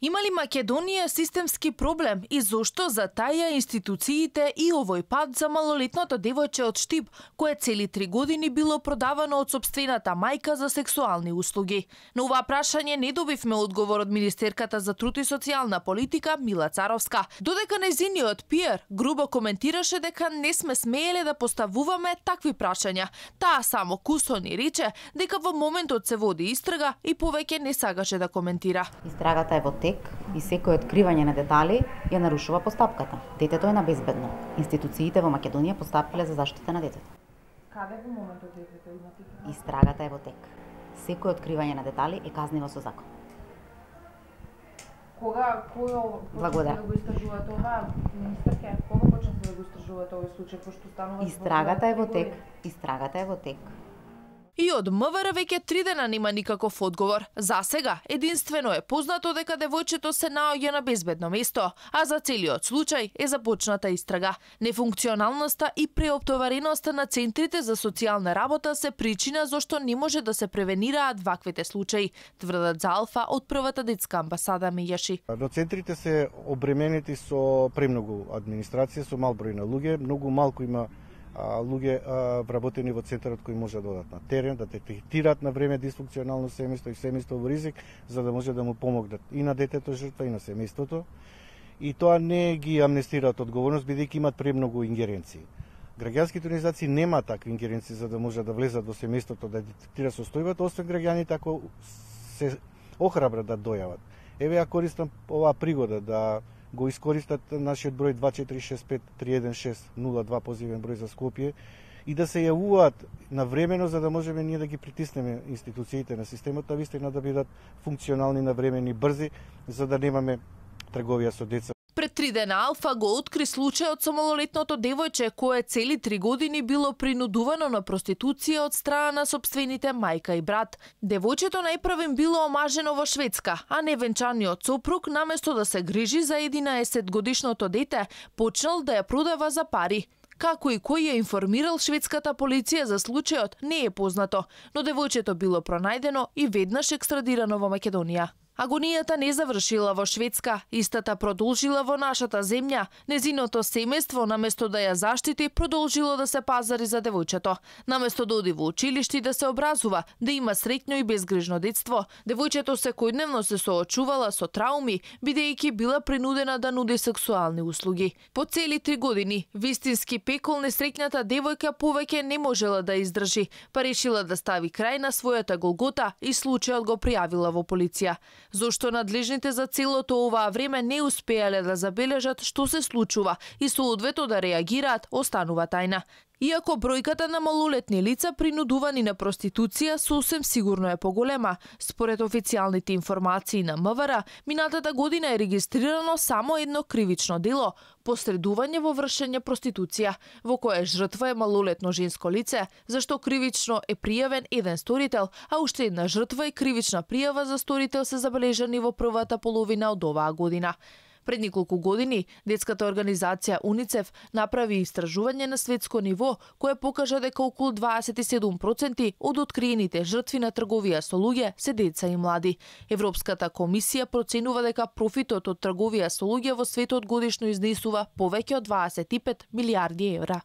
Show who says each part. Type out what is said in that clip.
Speaker 1: Има ли Македонија системски проблем и зошто за таја институциите и овој пат за малолетното девојче од Штип, кое цели три години било продавано од собствената мајка за сексуални услуги? На ова прашање не добивме одговор од Министерката за труд и социјална политика Мила Царовска. Додека незиниот пиер грубо коментираше дека не сме смееле да поставуваме такви прашања. Таа само кусо ни рече дека во моментот се води истрага и повеќе не сагаше да коментира.
Speaker 2: Истрагата е во тек човек и секој откривање на детали ја нарушува постапката. Детето е на безбедно. Институциите во Македонија постапиле за заштита на детето.
Speaker 3: Каде во моментот детето има
Speaker 2: Истрагата е во тек. Секој откривање на детали е казниво со закон.
Speaker 3: Кога кој
Speaker 2: Благодарам.
Speaker 3: да го истражувате ова министерке? Кога почнате да го истражувате овој случај пошто станува
Speaker 2: Истрагата е во тек. Истрагата е во тек.
Speaker 1: И од МВР веќе три дена нема никаков одговор. За сега, единствено е познато дека девојчето се наоѓа на безбедно место, а за целиот случај е започната истрага. Нефункционалноста и преоптовареноста на центрите за социјална работа се причина зашто не може да се превенираат ваквите случаи, тврдат за Алфа од првата детска амбасада Мијаши.
Speaker 4: Но центрите се обременети со премногу администрација, со мал број на луѓе, многу малку има а, луѓе а, вработени во центарот кои може да одат на терен, да детектираат на време дисфункционално семејство и семејство во ризик, за да може да му помогнат и на детето жртва и на семејството. И тоа не ги амнестираат одговорност, бидејќи имат премногу ингеренции. Граѓанските организации нема такви ингеренции за да може да влезат во семејството да детектира состојбата, освен граѓаните ако се охрабрат да дојават. Еве ја користам оваа пригода да го искористат нашиот број 246531602 позивен број за Скопје и да се јавуваат навремено за да можеме ние да ги притиснеме институциите на системот, а вистина да бидат функционални, навремени, брзи, за да немаме трговија со деца.
Speaker 1: Пред Алфа го откри случајот со малолетното девојче кое цели три години било принудувано на проституција од страна на собствените мајка и брат. Девојчето најправен било омажено во Шведска, а невенчаниот сопруг наместо да се грижи за 11 годишното дете, почнал да ја продава за пари. Како и кој ја информирал шведската полиција за случајот не е познато, но девојчето било пронајдено и веднаш екстрадирано во Македонија. Агонијата не завршила во Шведска, истата продолжила во нашата земја. Незиното семејство, наместо да ја заштити, продолжило да се пазари за девојчето. Наместо да оди во училиште да се образува, да има среќно и безгрижно детство, девојчето секојдневно се соочувала со трауми, бидејќи била принудена да нуди сексуални услуги. По цели три години, вистински пекол несреќната девојка повеќе не можела да издржи, па решила да стави крај на својата голгота и случајот го пријавила во полиција зошто надлежните за целото оваа време не успеале да забележат што се случува и соодветно да реагираат останува тајна. Иако бројката на малолетни лица принудувани на проституција сосем сигурно е поголема, според официјалните информации на МВР, минатата година е регистрирано само едно кривично дело – посредување во вршење проституција, во кое жртва е малолетно женско лице, зашто кривично е пријавен еден сторител, а уште една жртва и кривична пријава за сторител се забележани во првата половина од оваа година. Пред неколку години, детската организација УНИЦЕФ направи истражување на светско ниво, кое покажа дека околу 27% од откриените жртви на трговија со луѓе се деца и млади. Европската комисија проценува дека профитот од трговија со луѓе во светот годишно изнесува повеќе од 25 милиарди евра.